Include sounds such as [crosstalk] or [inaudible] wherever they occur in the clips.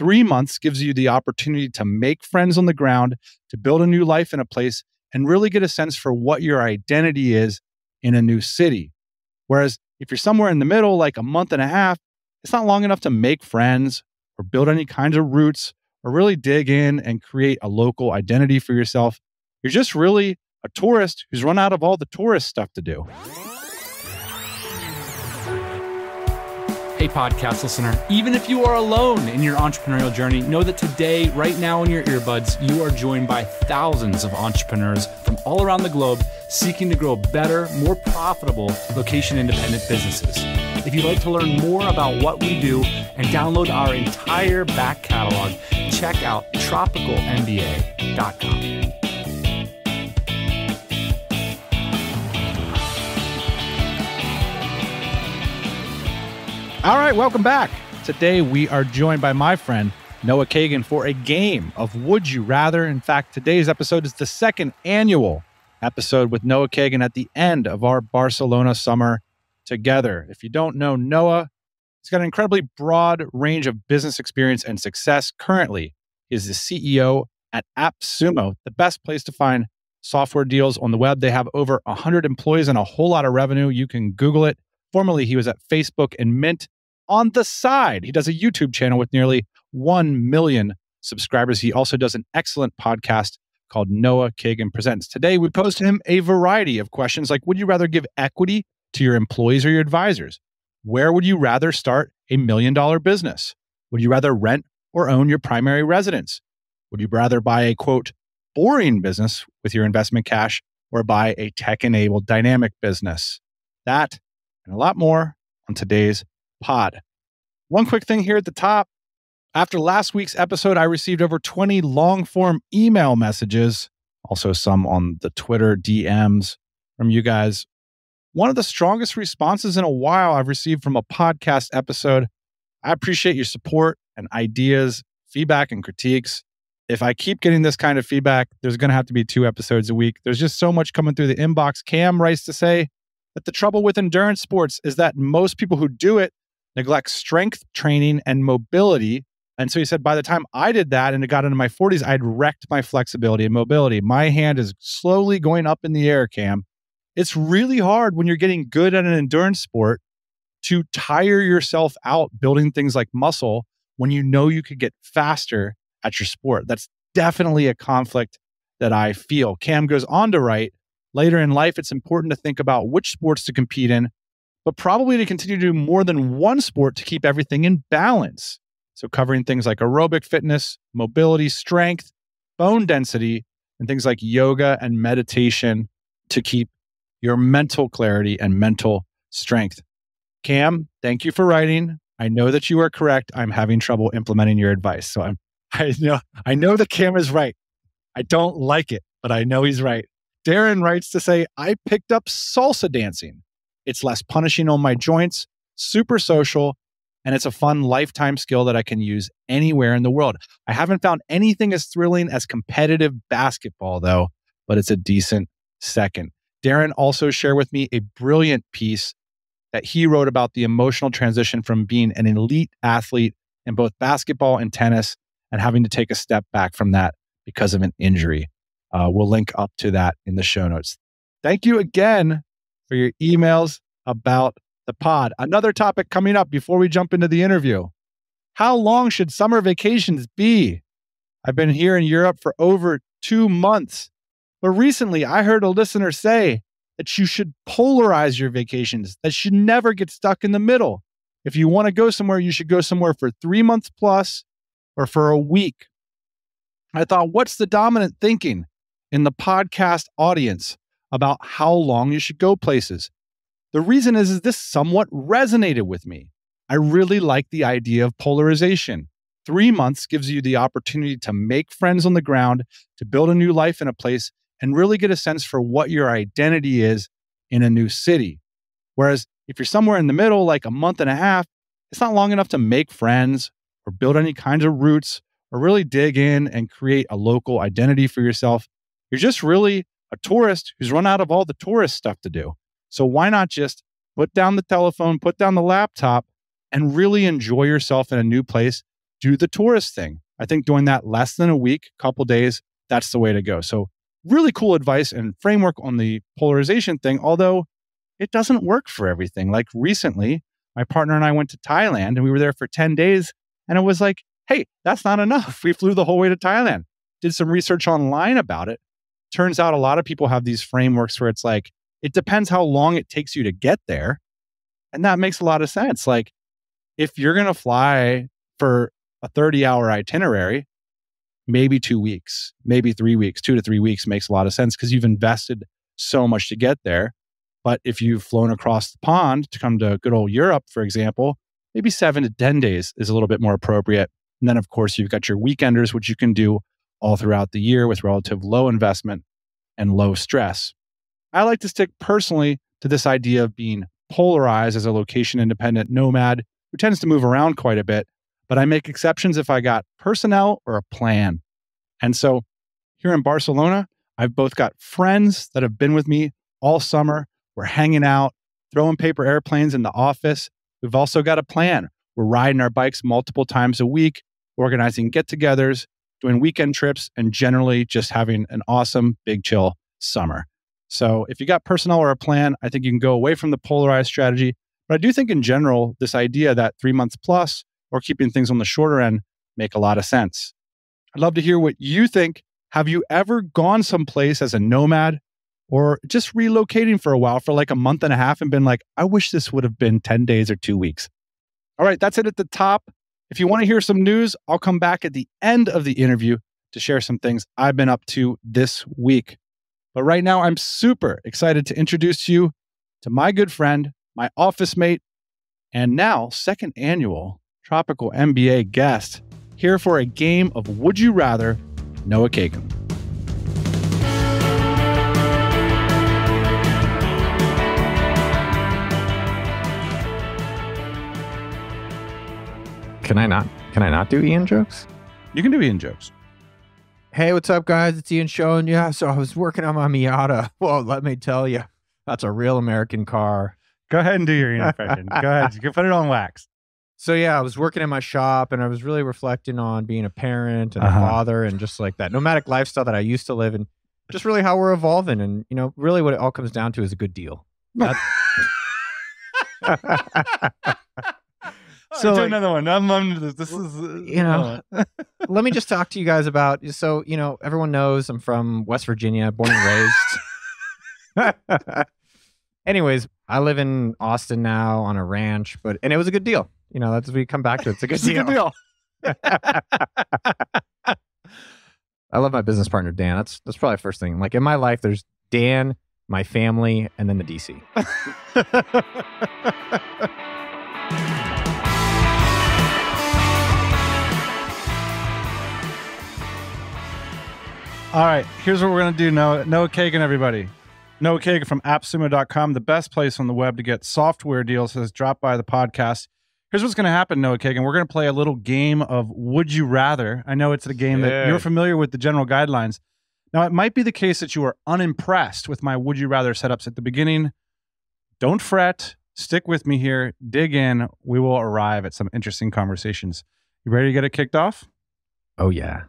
Three months gives you the opportunity to make friends on the ground, to build a new life in a place, and really get a sense for what your identity is in a new city. Whereas if you're somewhere in the middle, like a month and a half, it's not long enough to make friends or build any kinds of roots or really dig in and create a local identity for yourself. You're just really a tourist who's run out of all the tourist stuff to do. Hey, podcast listener, even if you are alone in your entrepreneurial journey, know that today, right now in your earbuds, you are joined by thousands of entrepreneurs from all around the globe seeking to grow better, more profitable location independent businesses. If you'd like to learn more about what we do and download our entire back catalog, check out tropicalmba.com. All right, welcome back. Today we are joined by my friend Noah Kagan for a game of Would You Rather. In fact, today's episode is the second annual episode with Noah Kagan at the end of our Barcelona summer together. If you don't know Noah, he's got an incredibly broad range of business experience and success. Currently, he is the CEO at AppSumo, the best place to find software deals on the web. They have over 100 employees and a whole lot of revenue. You can Google it. Formerly, he was at Facebook and Mint. On the side, he does a YouTube channel with nearly 1 million subscribers. He also does an excellent podcast called Noah Kagan Presents. Today, we posed to him a variety of questions like Would you rather give equity to your employees or your advisors? Where would you rather start a million dollar business? Would you rather rent or own your primary residence? Would you rather buy a quote, boring business with your investment cash or buy a tech enabled dynamic business? That and a lot more on today's pod. One quick thing here at the top. After last week's episode, I received over 20 long form email messages, also some on the Twitter DMs from you guys. One of the strongest responses in a while I've received from a podcast episode. I appreciate your support and ideas, feedback, and critiques. If I keep getting this kind of feedback, there's going to have to be two episodes a week. There's just so much coming through the inbox. Cam writes to say, that the trouble with endurance sports is that most people who do it neglect strength training and mobility. And so he said, by the time I did that and it got into my 40s, I'd wrecked my flexibility and mobility. My hand is slowly going up in the air, Cam. It's really hard when you're getting good at an endurance sport to tire yourself out building things like muscle when you know you could get faster at your sport. That's definitely a conflict that I feel. Cam goes on to write Later in life, it's important to think about which sports to compete in, but probably to continue to do more than one sport to keep everything in balance. So, covering things like aerobic fitness, mobility, strength, bone density, and things like yoga and meditation to keep your mental clarity and mental strength. Cam, thank you for writing. I know that you are correct. I'm having trouble implementing your advice. So I'm [laughs] I know I know that Cam is right. I don't like it, but I know he's right. Darren writes to say, I picked up salsa dancing. It's less punishing on my joints, super social, and it's a fun lifetime skill that I can use anywhere in the world. I haven't found anything as thrilling as competitive basketball, though, but it's a decent second. Darren also shared with me a brilliant piece that he wrote about the emotional transition from being an elite athlete in both basketball and tennis and having to take a step back from that because of an injury. Uh, we'll link up to that in the show notes. Thank you again for your emails about the pod. Another topic coming up before we jump into the interview. How long should summer vacations be? I've been here in Europe for over two months, but recently I heard a listener say that you should polarize your vacations, that should never get stuck in the middle. If you want to go somewhere, you should go somewhere for three months plus or for a week. I thought, what's the dominant thinking? In the podcast audience about how long you should go places. The reason is, is this somewhat resonated with me. I really like the idea of polarization. Three months gives you the opportunity to make friends on the ground, to build a new life in a place, and really get a sense for what your identity is in a new city. Whereas if you're somewhere in the middle, like a month and a half, it's not long enough to make friends or build any kinds of roots or really dig in and create a local identity for yourself. You're just really a tourist who's run out of all the tourist stuff to do. So why not just put down the telephone, put down the laptop, and really enjoy yourself in a new place do the tourist thing. I think doing that less than a week, couple days, that's the way to go. So, really cool advice and framework on the polarization thing, although it doesn't work for everything. Like recently, my partner and I went to Thailand and we were there for 10 days. And it was like, hey, that's not enough. [laughs] We flew the whole way to Thailand, did some research online about it. Turns out a lot of people have these frameworks where it's like, it depends how long it takes you to get there. And that makes a lot of sense. Like, if you're going to fly for a 30 hour itinerary, maybe two weeks, maybe three weeks, two to three weeks makes a lot of sense because you've invested so much to get there. But if you've flown across the pond to come to good old Europe, for example, maybe seven to 10 days is a little bit more appropriate. And then, of course, you've got your weekenders, which you can do all throughout the year with relative low investment and low stress. I like to stick personally to this idea of being polarized as a location independent nomad who tends to move around quite a bit, but I make exceptions if I got personnel or a plan. And so here in Barcelona, I've both got friends that have been with me all summer. We're hanging out, throwing paper airplanes in the office. We've also got a plan. We're riding our bikes multiple times a week, organizing get togethers, doing weekend trips, and generally just having an awesome, big, chill summer. So if you got personnel or a plan, I think you can go away from the polarized strategy. But I do think in general, this idea that three months plus or keeping things on the shorter end make a lot of sense. I'd love to hear what you think. Have you ever gone someplace as a nomad or just relocating for a while for like a month and a half and been like, I wish this would have been 10 days or two weeks? All right, that's it at the top. If you want to hear some news, I'll come back at the end of the interview to share some things I've been up to this week. But right now, I'm super excited to introduce you to my good friend, my office mate, and now second annual Tropical MBA guest here for a game of Would You Rather, Noah Kagan. Can I not? Can I not do Ian jokes? You can do Ian jokes. Hey, what's up, guys? It's Ian Schoen. Yeah, so I was working on my Miata. [laughs] Well, let me tell you, that's a real American car. Go ahead and do your Ian impression. Go ahead. You can put it on wax. So yeah, I was working in my shop and I was really reflecting on being a parent and Uh-huh. a father and just like that nomadic lifestyle that I used to live and just really how we're evolving and you know, really what it all comes down to is a good deal. [laughs] [laughs] So like- another one. I'm, I'm- this, this is uh, You know, [laughs] Let me just talk to you guys about so, you know, everyone knows I'm from West Virginia, born and raised. [laughs] Anyways, I live in Austin now on a ranch, but and it was a good deal. You know, that's we come back to it. It's a good It's a deal. good deal. [laughs] I love my business partner Dan. That's that's probably the first thing. Like in my life, there's Dan, my family, and then the DC. All right, here's what we're going to do. Noah, Noah Kagan, everybody. Noah Kagan from appsumo.com, the best place on the web to get software deals, has dropped by the podcast. Here's what's going to happen, Noah Kagan. We're going to play a little game of Would You Rather. I know it's a game that you're familiar with the general guidelines. Now, it might be the case that you are unimpressed with my Would You Rather setups at the beginning. Don't fret. Stick with me here. Dig in. We will arrive at some interesting conversations. You ready to get it kicked off? Oh yeah.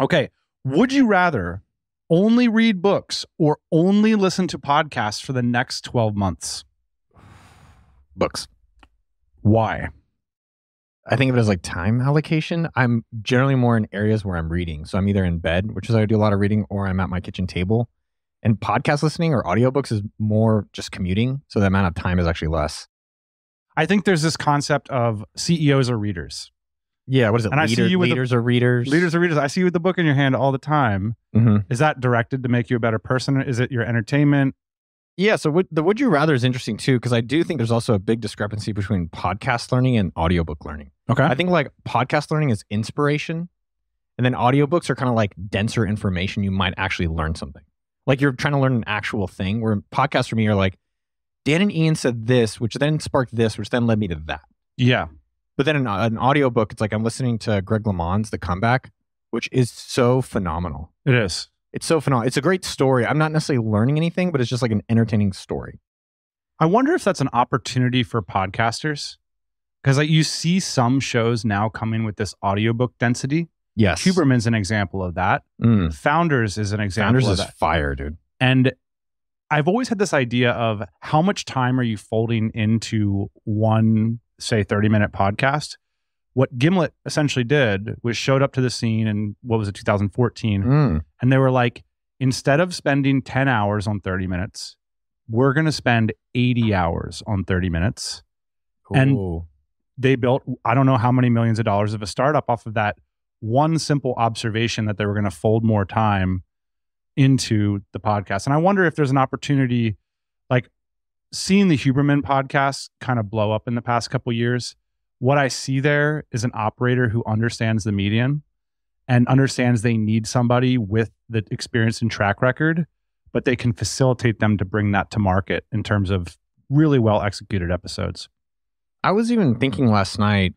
Okay. Would you rather only read books or only listen to podcasts for the next 12 months? Books. Why? I think of it as like time allocation. I'm generally more in areas where I'm reading. So I'm either in bed, which is I do a lot of reading, or I'm at my kitchen table. And podcast listening or audiobooks is more just commuting. So the amount of time is actually less. I think there's this concept of CEOs or readers. Yeah. What is it? And I see you with the- leaders or readers? Leaders or readers. I see you with the book in your hand all the time. hmm Is that directed to make you a better person? Is it your entertainment? Yeah. So would, the would you rather is interesting too, because I do think there's also a big discrepancy between podcast learning and audiobook learning. Okay. I think like podcast learning is inspiration, and then audiobooks are kind of like denser information. You might actually learn something. Like you're trying to learn an actual thing, where podcasts for me are like, Dan and Ian said this, which then sparked this, which then led me to that. Yeah. But then an, an audiobook, it's like I'm listening to Greg LeMond's The Comeback, which is so phenomenal. It is. It's so phenomenal. It's a great story. I'm not necessarily learning anything, but it's just like an entertaining story. I wonder if that's an opportunity for podcasters Because like you see some shows now coming with this audiobook density. Yes. Huberman's an example of that. Mm. Founders is an example Founders is fire, dude. And I've always had this idea of how much time are you folding into one, say, 30 minute podcast? What Gimlet essentially did was showed up to the scene in what was it, 2014, Mm. and they were like, instead of spending 10 hours on 30 minutes, we're going to spend 80 hours on 30 minutes. And- They built, I don't know how many millions of dollars of a startup off of that one simple observation that they were going to fold more time into the podcast. And I wonder if there's an opportunity, like seeing the Huberman podcast kind of blow up in the past couple years. What I see there is an operator who understands the medium and understands they need somebody with the experience and track record, but they can facilitate them to bring that to market in terms of really well executed episodes. I was even thinking last night,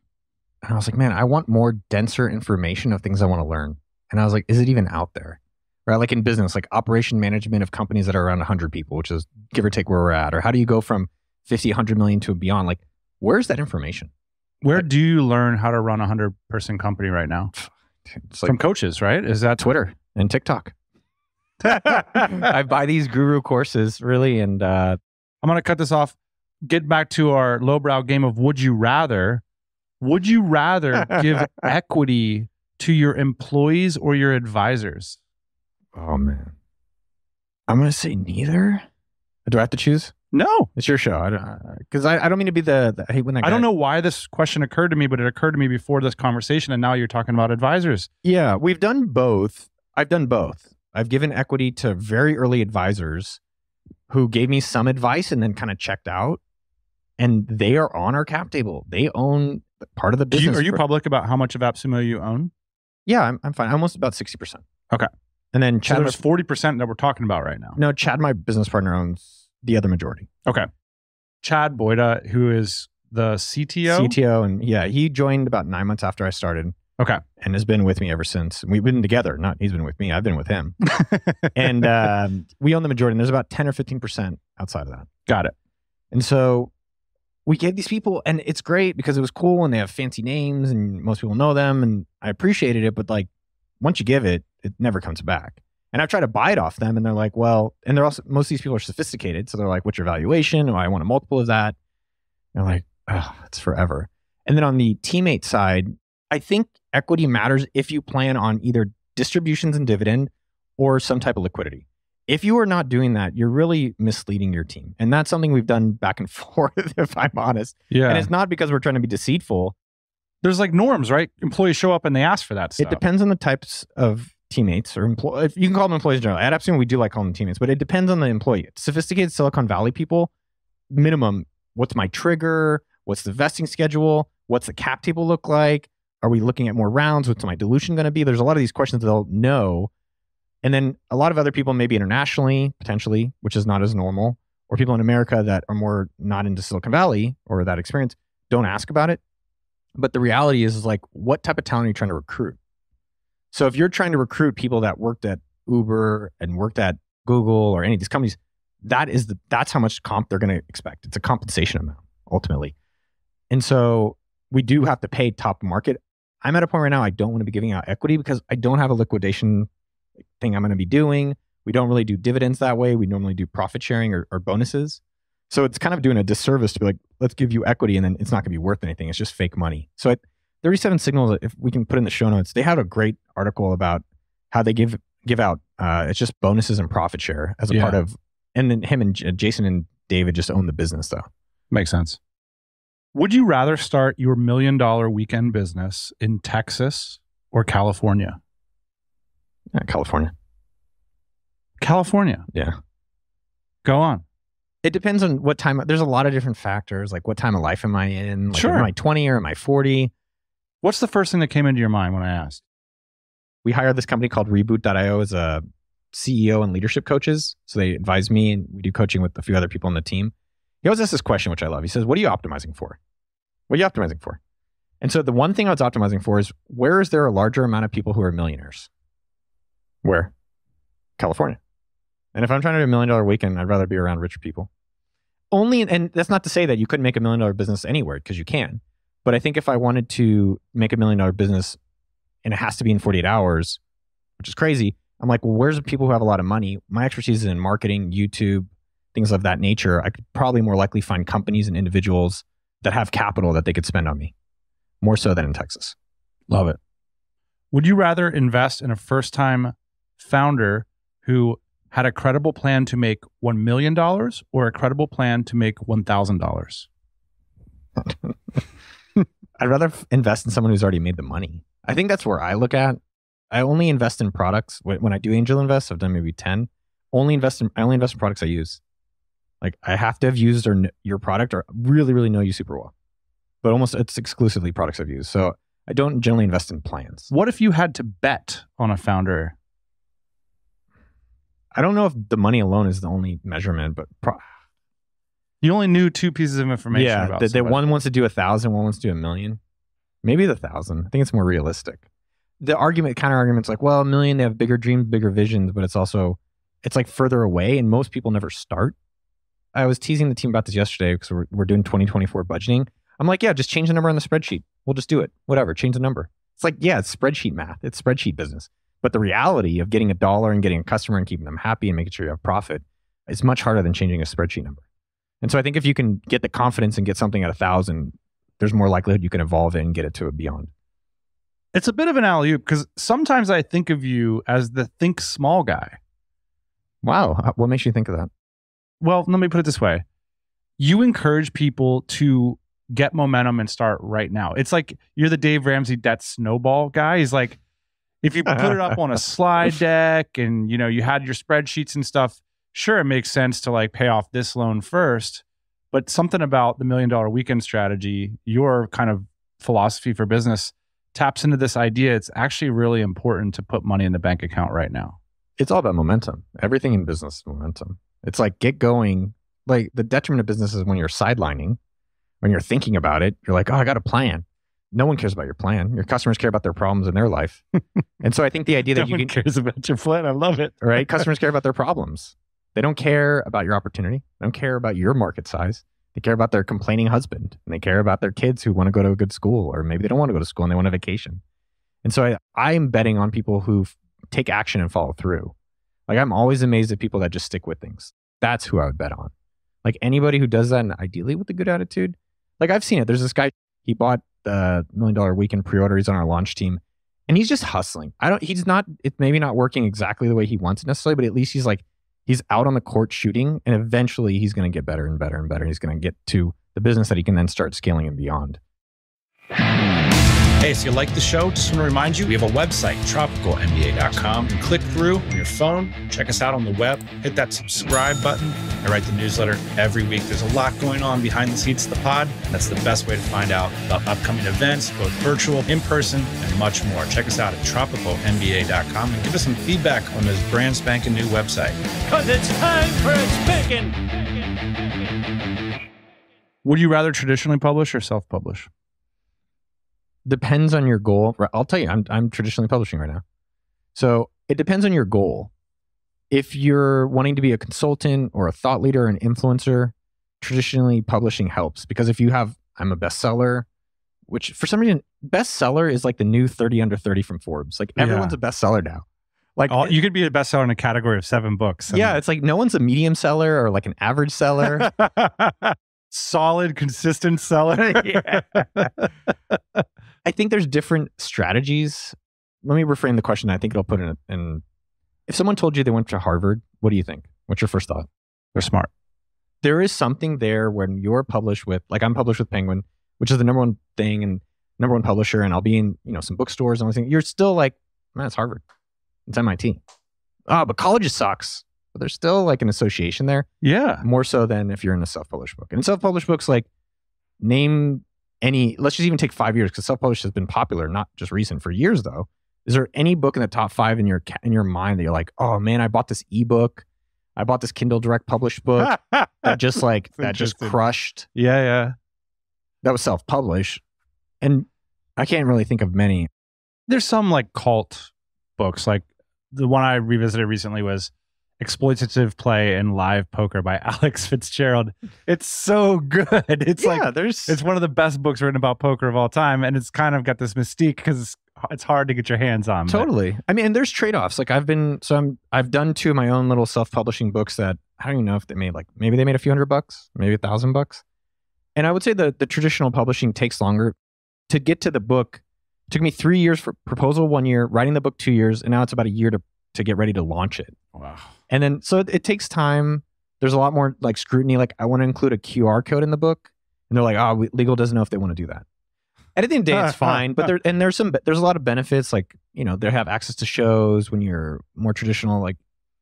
and I was like, man, I want more denser information of things I want to learn. And I was like, is it even out there? Right? Like in business, like operation management of companies that are around 100 people, which is give or take where we're at. Or how do you go from 50, 100 million to beyond? Like, where's that information? Where do you learn how to run a 100 person company right now? Like From coaches, right? Is that Twitter and TikTok. [laughs] I buy these guru courses, really, and uh, I'm going to cut this off. Get back to our lowbrow game of would you rather? Would you rather [laughs] give equity to your employees or your advisors? Oh man, I'm gonna say neither. Do I have to choose? No. It's your show. I don't because I, I don't mean to be the, the I hate when that I don't know why this question occurred to me, but it occurred to me before this conversation. And now you're talking about advisors. Yeah, we've done both. I've done both. I've given equity to very early advisors who gave me some advice and then kind of checked out. And they are on our cap table. They own part of the Do you, business. are you for- public about how much of AppSumo you own? Yeah, I'm, I'm fine. I'm Almost about 60%. Okay. And then Chad, my, there's 40% that we're talking about right now. no, Chad, my business partner, owns the other majority. Okay, Chad Boyda, who is the CTO. CTO. And yeah, he joined about nine months after I started. Okay. And has been with me ever since. We've been together. Not he's been with me. I've been with him. [laughs] and um, we own the majority. And there's about 10 or 15% outside of that. Got it. And so we gave these people, and it's great because it was cool and they have fancy names and most people know them. And I appreciated it. But like, once you give it, it never comes back. And I've tried to buy it off them, and they're like, well, and they're also, most of these people are sophisticated. So they're like, what's your valuation? Oh, I want a multiple of that. And they're like, oh, it's forever. And then on the teammate side, I think equity matters if you plan on either distributions and dividend or some type of liquidity. If you are not doing that, you're really misleading your team. And that's something we've done back and [laughs] forth, if I'm honest. Yeah. And it's not because we're trying to be deceitful. there's like norms, right? Employees show up and they ask for that stuff. It depends on the types of teammates or employ. If you can call them employees in general. At AppSumo, we do like calling them teammates, but it depends on the employee. Sophisticated Silicon Valley people, minimum, what's my trigger? What's the vesting schedule? What's the cap table look like? Are we looking at more rounds? What's my dilution going to be? There's a lot of these questions they'll know. And then a lot of other people, maybe internationally, potentially, which is not as normal, or people in America that are more not into Silicon Valley or that experience, don't ask about it. But the reality is, is like, what type of talent are you trying to recruit? So if you're trying to recruit people that worked at Uber and worked at Google or any of these companies, that is the that's how much comp they're going to expect. It's a compensation amount ultimately. And so we do have to pay top market. I'm at a point right now I don't want to be giving out equity because I don't have a liquidation thing I'm going to be doing. We don't really do dividends that way. We normally do profit sharing or, or bonuses. So it's kind of doing a disservice to be like, let's give you equity and then it's not going to be worth anything. It's just fake money. So at 37 Signals, if we can put in the show notes, they had a great article about how they give give out. Uh, it's just bonuses and profit share as a Yeah. part of, and then him and Jason and David just own the business though. Makes sense. Would you rather start your million dollar weekend business in Texas or California? Yeah, California. California. Yeah. Go on. It depends on what time. There's a lot of different factors, like what time of life am I in? Like, Sure. Am I 20 or am I 40? What's the first thing that came into your mind when I asked? we hired this company called Reboot.io as a CEO and leadership coaches. So they advise me and we do coaching with a few other people on the team. He always asks this question, which I love. He says, What are you optimizing for? What are you optimizing for? And so the one thing I was optimizing for is where is there a larger amount of people who are millionaires? Where? California. And if I'm trying to do a million dollar weekend, I'd rather be around rich people. Only, and that's not to say that you couldn't make a million dollar business anywhere because you can. But I think if I wanted to make a million dollar business and it has to be in 48 hours, which is crazy, I'm like, well, where's the people who have a lot of money? My expertise is in marketing, YouTube, things of that nature. I could probably more likely find companies and individuals that have capital that they could spend on me more so than in Texas. Love it. Would you rather invest in a first time founder who had a credible plan to make $1 million or a credible plan to make $1,000? [laughs] I'd rather f- invest in someone who's already made the money. I think that's where I look at. I only invest in products Wh- when I do angel invest. I've done maybe ten. Only invest in I only invest in products I use. Like I have to have used or kn- your product or really really know you super well. But almost it's exclusively products I've used. So I don't generally invest in plans. What if you had to bet on a founder? I don't know if the money alone is the only measurement, but pro- You only knew two pieces of information yeah, about that that one wants to do a thousand, one wants to do a million. Maybe the thousand. I think it's more realistic. The argument, counter argument's like, well, a million, they have bigger dreams, bigger visions, but it's also, it's like further away, and most people never start. I was teasing the team about this yesterday because we're, we're doing 2024 budgeting. I'm like, yeah, just change the number on the spreadsheet. We'll just do it. Whatever, change the number. It's like, yeah, it's spreadsheet math. It's spreadsheet business. But the reality of getting a dollar and getting a customer and keeping them happy and making sure you have profit is much harder than changing a spreadsheet number. And so I think if you can get the confidence and get something at a thousand, there's more likelihood you can evolve it and get it to a beyond. It's a bit of an alley oop because sometimes I think of you as the think small guy. Wow. Uh, what makes you think of that? Well, let me put it this way you encourage people to get momentum and start right now. It's like you're the Dave Ramsey debt snowball guy. He's like, if you put it up on a [laughs] slide deck and you know you had your spreadsheets and stuff, sure, it makes sense to like pay off this loan first. But something about the million dollar weekend strategy, your kind of philosophy for business taps into this idea. It's actually really important to put money in the bank account right now. It's all about momentum. Everything in business is momentum. It's like get going. Like the detriment of business is when you're sidelining, when you're thinking about it, you're like, oh, I got a plan. No one cares about your plan. Your customers care about their problems in their life. [laughs] and so I think the idea that you can cares about your plan. I love it. right? Customers care about their problems. They don't care about your opportunity. They don't care about your market size. They care about their complaining husband and they care about their kids who want to go to a good school or maybe they don't want to go to school and they want a vacation. And so I, I'm betting on people who f- take action and follow through. Like I'm always amazed at people that just stick with things. That's who I would bet on. Like anybody who does that and ideally with a good attitude. Like I've seen it. There's this guy, he bought the million dollar weekend pre-order. He's on our launch team and he's just hustling. I don't, he's not, it's maybe not working exactly the way he wants it necessarily, but at least he's like, he's out on the court shooting and eventually he's going to get better and better and better. He's going to get to the business that he can then start scaling and beyond. Hey, so you like the show? Just want to remind you, we have a website, tropicalmba.com. You click through on your phone, check us out on the web, hit that subscribe button. I write the newsletter every week. There's a lot going on behind the scenes of the pod. And that's the best way to find out about upcoming events, both virtual, in person, and much more. Check us out at tropicalmba.com and give us some feedback on this brand spanking new website. Cause it's time for a spanking. Would you rather traditionally publish or self publish? Depends on your goal. I'll tell you, I'm, I'm traditionally publishing right now. So it depends on your goal. If you're wanting to be a consultant or a thought leader, or an influencer, traditionally publishing helps because if you have, I'm a bestseller, which for some reason, bestseller is like the new 30 under 30 from Forbes. Like everyone's a bestseller now. Like Oh, you could be a bestseller in a category of seven books. yeah, it's like no one's a medium seller or like an average seller. [laughs] Solid, consistent seller. [laughs] Yeah. [laughs] I think there's different strategies. Let me reframe the question. I think it'll put in, in. If someone told you they went to Harvard, what do you think? What's your first thought? They're smart. There is something there when you're published with, like I'm published with Penguin, which is the number one thing and number one publisher, and I'll be in, you know, some bookstores and everything. You're still like, man, it's Harvard, it's MIT. Ah, but colleges sucks. But there's still like an association there Yeah. more so than if you're in a self-published book. And self-published books, like name any. Let's just even take five years because self-published has been popular, not just recent, for years though. Is there any book in the top five in your in your mind that you're like, oh man, I bought this ebook, I bought this Kindle Direct published book [laughs] that just like that just crushed. yeah, yeah. That was self-published, and I can't really think of many. There's some like cult books. Like the one I revisited recently was exploitative play in live poker by [laughs] Alex Fitzgerald. It's so good. It's like there's it's one of the best books written about poker of all time, and it's kind of got this mystique because it's, it's hard to get your hands on. but- Totally. I mean, and there's trade offs. Like I've been, so I'm, I've done two of my own little self publishing books that I don't even know if they made like, maybe they made a few hundred bucks, maybe a thousand bucks. And I would say the, the traditional publishing takes longer to get to the book. It took me three years for proposal, one year, writing the book, two years. And now it's about a year to, to get ready to launch it. Wow. And then, so it, it takes time. There's a lot more like scrutiny. Like I want to include a QR code in the book. And they're like, oh, we, legal doesn't know if they want to do that. At the end of the day, it's [laughs] fine. But there, and there's some, there's a lot of benefits. Like, you know, they have access to shows when you're more traditional, like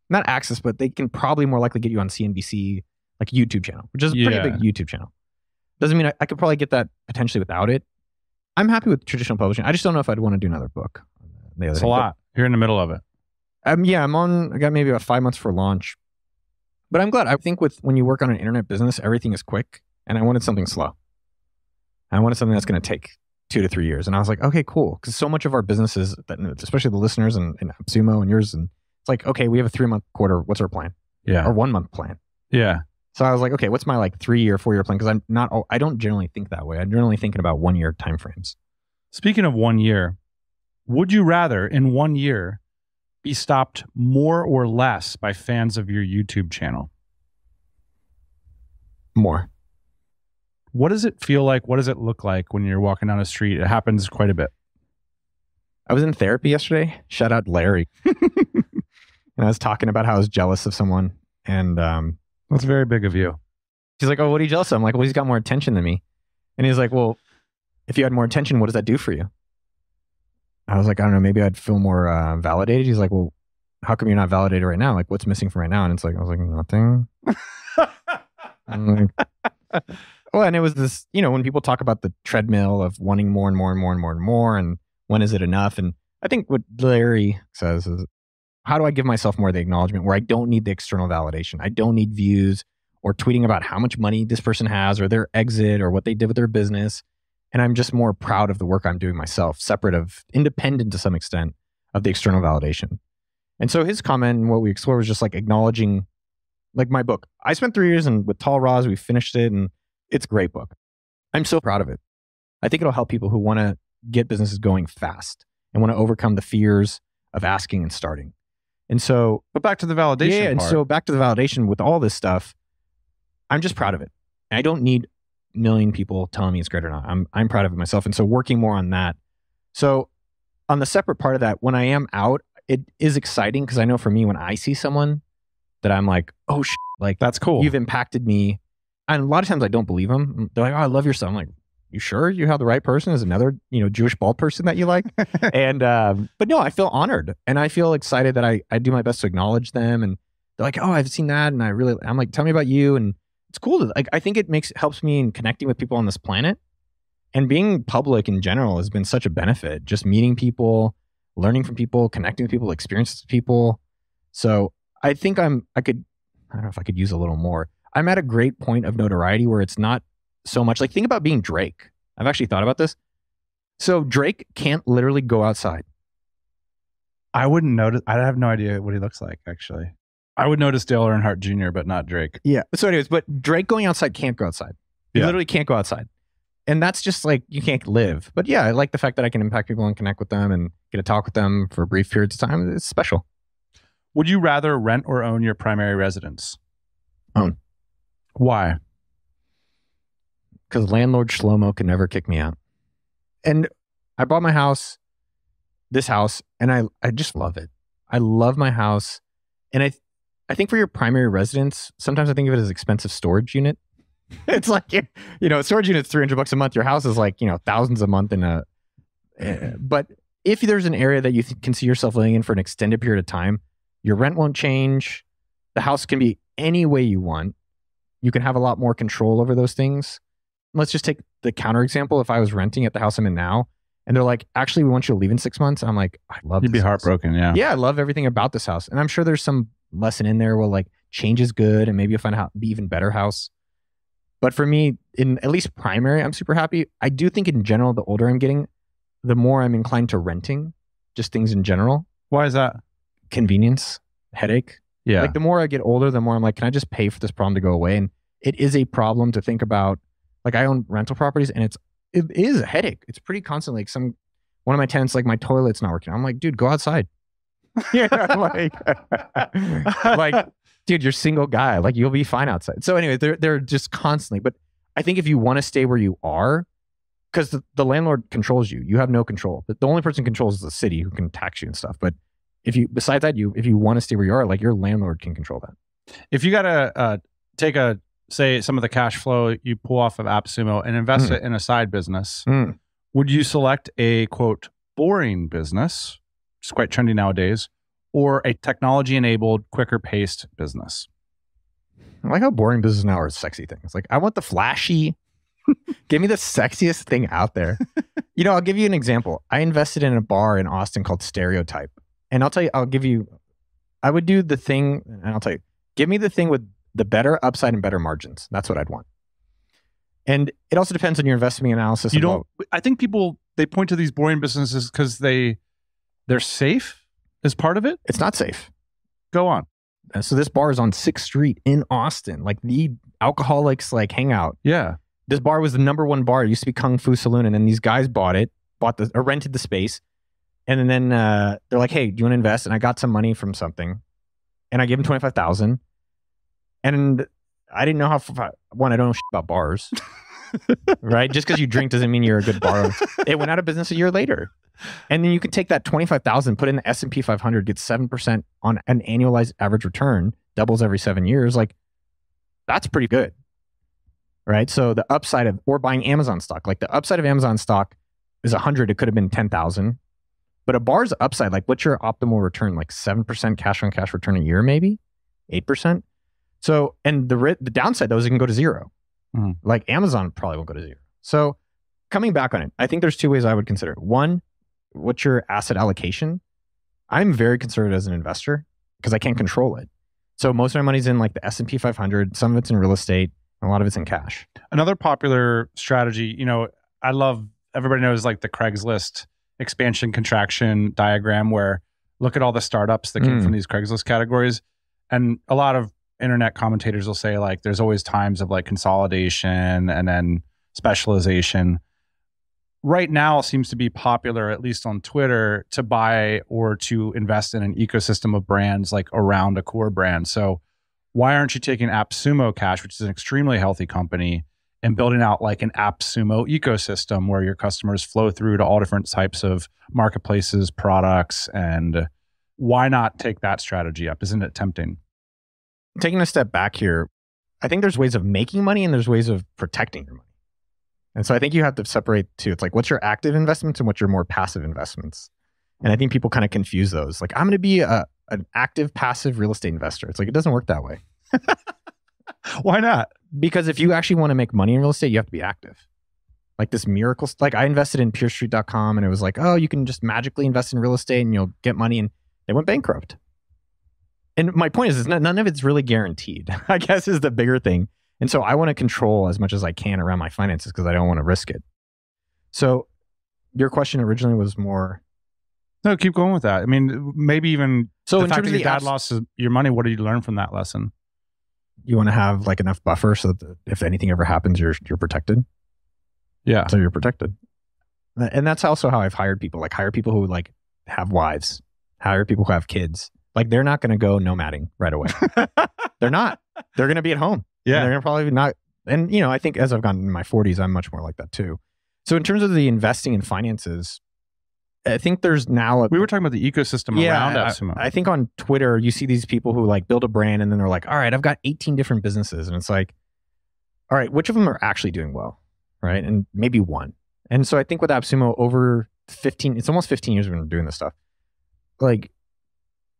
not access, but they can probably more likely get you on CNBC, like YouTube channel, which is a pretty Yeah. big YouTube channel. Doesn't mean I, I could probably get that potentially without it. I'm happy with traditional publishing. I just don't know if I'd want to do another book. The other It's a lot. You're in the middle of it. Um, yeah, I'm on. I got maybe about five months for launch, but I'm glad. I think with when you work on an internet business, everything is quick, and I wanted something slow. I wanted something that's going to take two to three years, and I was like, okay, cool, because so much of our businesses, that especially the listeners and, and Sumo and yours, and it's like, okay, we have a three month quarter. What's our plan? Yeah. Or one month plan. Yeah. So I was like, okay, what's my like three year, four year plan? Because I'm not. I don't generally think that way. I'm generally thinking about one year timeframes. Speaking of one year, would you rather in one year be stopped more or less by fans of your YouTube channel? More. What does it feel like? What does it look like when you're walking down a street? It happens quite a bit. I was in therapy yesterday. Shout out Larry. [laughs] and I was talking about how I was jealous of someone. And um, That's very big of you. he's like, Oh, what are you jealous of? I'm like, Well, he's got more attention than me. And he's like, Well, if you had more attention, what does that do for you? I was like, I don't know. Maybe I'd feel more uh, validated. He's like, Well, how come you're not validated right now? Like, what's missing from right now? And it's like, I was like, Nothing. Like, [laughs] well, and it was this, you know, when people talk about the treadmill of wanting more and more and more and more and more, and when is it enough? And I think what Larry says is, how do I give myself more of the acknowledgement where I don't need the external validation? I don't need views or tweeting about how much money this person has or their exit or what they did with their business. And I'm just more proud of the work I'm doing myself, separate of, independent to some extent of the external validation. And so his comment and what we explored was just like acknowledging, like my book. I spent three years and with Tahl Raz, we finished it and it's a great book. I'm so proud of it. I think it'll help people who want to get businesses going fast and want to overcome the fears of asking and starting. And so, But back to the validation yeah, and part. so back to the validation with all this stuff, I'm just proud of it. I don't need million people telling me it's great or not. I'm I'm proud of it myself. And so working more on that. So on the separate part of that, when I am out, it is exciting because I know for me, when I see someone that I'm like, oh, sh-, like That's cool. you've impacted me. And a lot of times I don't believe them. They're like, oh, I love your son. I'm like, you sure you have the right person? Is another, you know, Jewish bald person that you like? [laughs] and, um, but no, I feel honored and I feel excited that I, I do my best to acknowledge them. And they're like, oh, I've seen that. And I really, I'm like, tell me about you. And it's cool. To, like, I think it makes, helps me in connecting with people on this planet. And being public in general has been such a benefit. Just meeting people, learning from people, connecting with people, experiences with people. So I think I'm, I could, I don't know if I could use a little more. I'm at a great point of notoriety where it's not so much like think about being Drake. I've actually thought about this. So Drake can't literally go outside. I wouldn't notice. I have no idea what he looks like, actually. I would notice Dale Earnhardt Jr., but not Drake. Yeah. So, anyways, but Drake going outside can't go outside. He Yeah. literally can't go outside. And that's just like you can't live. But yeah, I like the fact that I can impact people and connect with them and get to talk with them for brief periods of time. It's special. Would you rather rent or own your primary residence? Own. Why? because landlord Shlomo can never kick me out. And I bought my house, this house, and I I just love it. I love my house, and I I think for your primary residence, sometimes I think of it as expensive storage unit. [laughs] it's like you know, storage unit's three hundred bucks a month. Your house is like you know thousands a month in a. eh, but if there's an area that you th- can see yourself living in for an extended period of time, your rent won't change. The house can be any way you want. You can have a lot more control over those things let's just take the counter example. If I was renting at the house I'm in now, and they're like, actually, we want you to leave in six months, I'm like, I love. You'd be house. heartbroken. Yeah. Yeah, I love everything about this house, and I'm sure there's some lesson in there where like change is good, and maybe you'll find out be even better house. But for me, in at least primary, I'm super happy. I do think in general, the older I'm getting, the more I'm inclined to renting, just things in general. Why is that? Convenience, headache. Yeah. Like the more I get older, the more I'm like, can I just pay for this problem to go away? And it is a problem to think about. Like I own rental properties and it's it is a headache. It's pretty constant. Like some one of my tenants, like my toilet's not working. I'm like, dude, go outside. [laughs] yeah, like, [laughs] like, dude, you're single guy. Like you'll be fine outside. So anyway, they're they're just constantly. But I think if you want to stay where you are, because the, the landlord controls you, you have no control. The, the only person controls is the city who can tax you and stuff. But if you besides that, you if you want to stay where you are, like your landlord can control that. if you got to uh, take a say some of the cash flow you pull off of AppSumo and invest Mm. it in a side business, Mm. would you select a quote boring business, which is quite trendy nowadays, or a technology enabled, quicker paced business? I like how boring business now are sexy things. Like I want the flashy. [laughs] give me the sexiest thing out there. [laughs] you know, I'll give you an example. I invested in a bar in Austin called Stereotype, and I'll tell you, I'll give you. I would do the thing, and I'll tell you, give me the thing with the better upside and better margins. That's what I'd want. And it also depends on your investment analysis. You don't. I think people they point to these boring businesses because they they're safe as part of it. It's not safe. Go on. Uh, So this bar is on Sixth Street in Austin, like the alcoholics like hangout. Yeah. this bar was the number one bar. It used to be Kung Fu Saloon, and then these guys bought it, bought the or rented the space, and then uh, they're like, "Hey, do you want to invest?" And I got some money from something, and I gave them twenty five thousand, and I didn't know how. One, I don't know shit about bars, [laughs] right? Just because you drink doesn't mean you're a good borrower. It went out of business a year later, and then you can take that twenty five thousand, put it in the S and P five hundred, get seven percent on an annualized average return, doubles every seven years. Like that's pretty good right? So the upside of or buying Amazon stock, like the upside of Amazon stock is 100, it could have been 10,000. But a bar's upside, like what's your optimal return? Like 7% cash on cash return a year maybe? 8%? So and the the downside though is it can go to 0 Mhm. Like Amazon probably won't go to 0. So coming back on it, I think there's two ways I would consider it. One, what's your asset allocation? I'm very conservative as an investor because I can't control it. So most of my money's in like the S&P 500, some of it's in real estate, a lot of it's in cash. Another popular strategy, you know, I love everybody knows like the Craigslist expansion contraction diagram where look at all the startups that came Mm. from these Craigslist categories. And a lot of internet commentators will say like there's always times of like consolidation and then specialization. Right now seems to be popular, at least on Twitter, to buy or to invest in an ecosystem of brands like around a core brand. So why aren't you taking AppSumo Cash, which is an extremely healthy company, and building out like an AppSumo ecosystem where your customers flow through to all different types of marketplaces, products, and why not take that strategy up? Isn't it tempting? Taking a step back here, I think there's ways of making money and there's ways of protecting your money. And so I think you have to separate two. It's like what's your active investments and what's your more passive investments. And I think people kind of confuse those. Like I'm going to be a, an active passive real estate investor. It's like it doesn't work that way. [laughs] Why not? Because if you actually want to make money in real estate, you have to be active. Like this miracle, like I invested in PeerStreet.com and it was like, oh, you can just magically invest in real estate and you'll get money. And they went bankrupt. And my point is, is none none of it's really guaranteed. [laughs] I guess is the bigger thing. And so I want to control as much as I can around my finances because I don't want to risk it. So your question originally was more. No, keep going with that. I mean, maybe even So the in fact terms that of your the dad apps, lost your money. What did you learn from that lesson? you want to have like enough buffer so that if anything ever happens, you're you're protected. Yeah. so you're protected. And that's also how I've hired people. Like hire people who like have wives, hire people who have kids. Like they're not going to go nomading right away. [laughs] they're not. They're going to be at home. And they're going to probably not. And you know, I think as I've gotten in my 40s, I'm much more like that too. So in terms of the investing in finances, I think there's now a, We were talking about the ecosystem around I, I think on Twitter, you see these people who like build a brand and then they're like, all right, I've got 18 different businesses. And it's like, all right, which of them are actually doing well? Right. And maybe one. And so I think with AppSumo over 15, it's almost 15 years we've been doing this stuff. Like,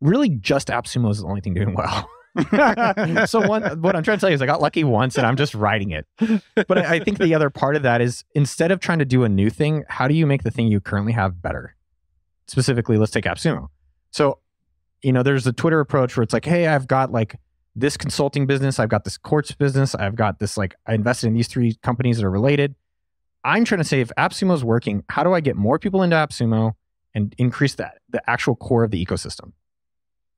really, just AppSumo is the only thing doing well. [laughs] so one, what I'm trying to tell you is I got lucky once and I'm just riding it. But I, I think the other part of that is instead of trying to do a new thing, how do you make the thing you currently have better? Specifically, let's take AppSumo. So, you know, there's a Twitter approach where it's like, hey, I've got like this consulting business, I've got this courts business, I've got this like I invested in these three companies that are related. I'm trying to say if AppSumo is working, how do I get more people into AppSumo and increase that the actual core of the ecosystem?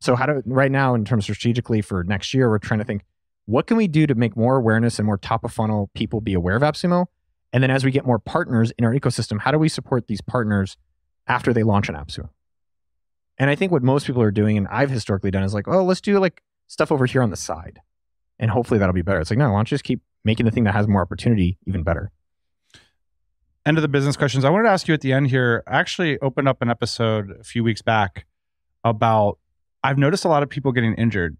So how do right now in terms strategically for next year, we're trying to think what can we do to make more awareness and more top of funnel people be aware of AppSumo? And then as we get more partners in our ecosystem, how do we support these partners after they launch an AppSumo? And I think what most people are doing, and I've historically done, is like, oh, let's do like stuff over here on the side. And hopefully that'll be better. It's like, no, why don't you just keep making the thing that has more opportunity even better? End of the business questions. I wanted to ask you at the end here. I actually opened up an episode a few weeks back about I've noticed a lot of people getting injured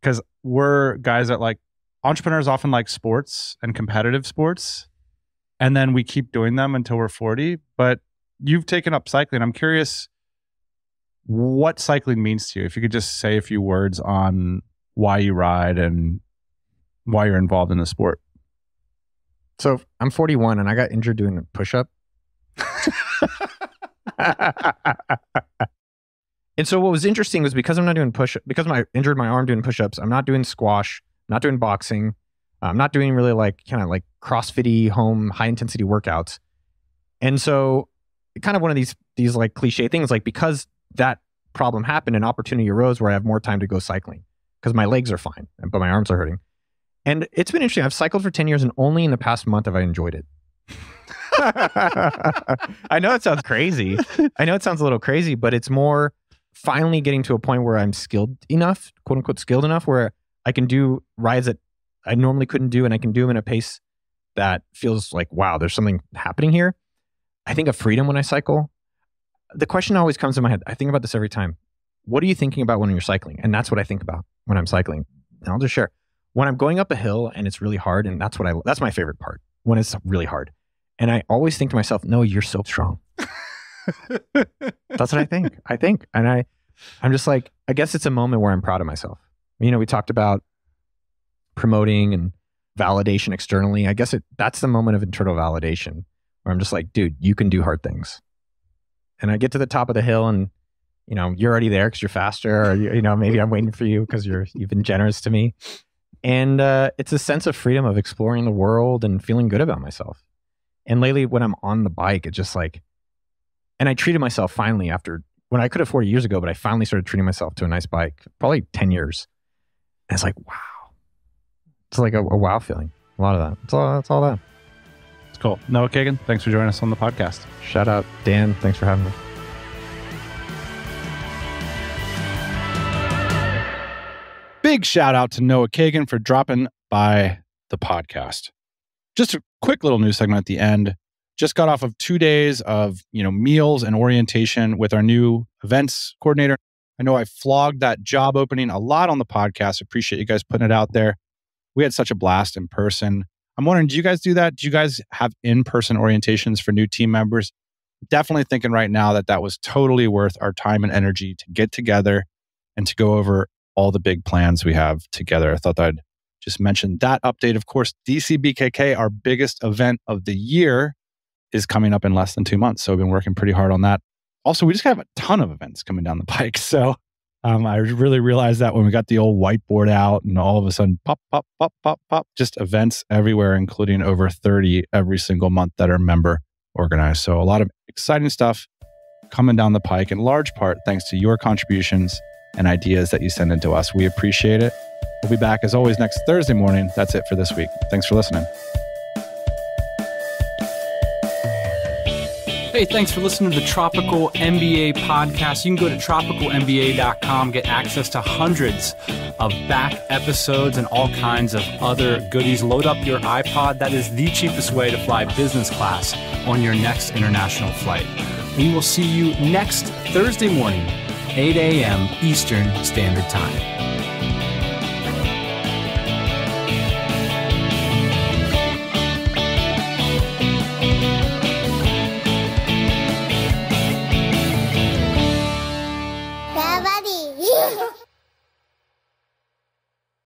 because we're guys that like entrepreneurs often like sports and competitive sports. And then we keep doing them until we're 40. But you've taken up cycling. I'm curious what cycling means to you. If you could just say a few words on why you ride and why you're involved in the sport. So I'm 41 and I got injured doing a push up. [laughs] [laughs] And so what was interesting was because I'm not doing push because I injured my arm doing push-ups, I'm not doing squash, not doing boxing, I'm not doing really like kind of like CrossFitty home high intensity workouts. And so kind of one of these these like cliche things like because that problem happened an opportunity arose where I have more time to go cycling because my legs are fine but my arms are hurting. And it's been interesting. I've cycled for 10 years and only in the past month have I enjoyed it. [laughs] [laughs] I know it sounds crazy. I know it sounds a little crazy, but it's more finally getting to a point where I'm skilled enough, quote unquote, skilled enough, where I can do rides that I normally couldn't do, and I can do them in a pace that feels like, wow, there's something happening here. I think of freedom when I cycle. The question always comes to my head. I think about this every time. What are you thinking about when you're cycling? And that's what I think about when I'm cycling. And I'll just share. When I'm going up a hill and it's really hard, and that's what I that's my favorite part when it's really hard. And I always think to myself, no, you're so strong. [laughs] [laughs] That's what I think. I think, and I, I'm just like, I guess it's a moment where I'm proud of myself. You know, we talked about promoting and validation externally. I guess it that's the moment of internal validation where I'm just like, dude, you can do hard things. And I get to the top of the hill, and you know, you're already there because you're faster, or you, you know, maybe I'm waiting for you because you're you've been generous to me. And uh, it's a sense of freedom of exploring the world and feeling good about myself. And lately, when I'm on the bike, it's just like and I treated myself finally after when I could have 40 years ago, but I finally started treating myself to a nice bike, probably 10 years. And it's like, wow. It's like a, a wow feeling. A lot of that. It's all, that's all that. It's cool. Noah Kagan, thanks for joining us on the podcast. Shout out, Dan. Thanks for having me. Big shout out to Noah Kagan for dropping by the podcast. Just a quick little news segment at the end just got off of two days of you know meals and orientation with our new events coordinator. I know i flogged that job opening a lot on the podcast. Appreciate you guys putting it out there. We had such a blast in person. I'm wondering do you guys do that? Do you guys have in-person orientations for new team members? Definitely thinking right now that that was totally worth our time and energy to get together and to go over all the big plans we have together. I thought i'd just mention that update. Of course dcbkk our biggest event of the year is coming up in less than two months. So we've been working pretty hard on that. Also, we just have a ton of events coming down the pike. [laughs] So um, I really realized that when we got the old whiteboard out and all of a sudden pop, pop, pop, pop, pop, just events everywhere, including over 30 every single month that are member organized. So a lot of exciting stuff coming down the pike in large part thanks to your contributions and ideas that you send into us. We appreciate it. We'll be back as always next Thursday morning. That's it for this week. Thanks for listening. Hey, thanks for listening to the Tropical MBA podcast. You can go to tropicalmba.com, get access to hundreds of back episodes and all kinds of other goodies. Load up your iPod. That is the cheapest way to fly business class on your next international flight. We will see you next Thursday morning, 8 a.m. Eastern Standard Time.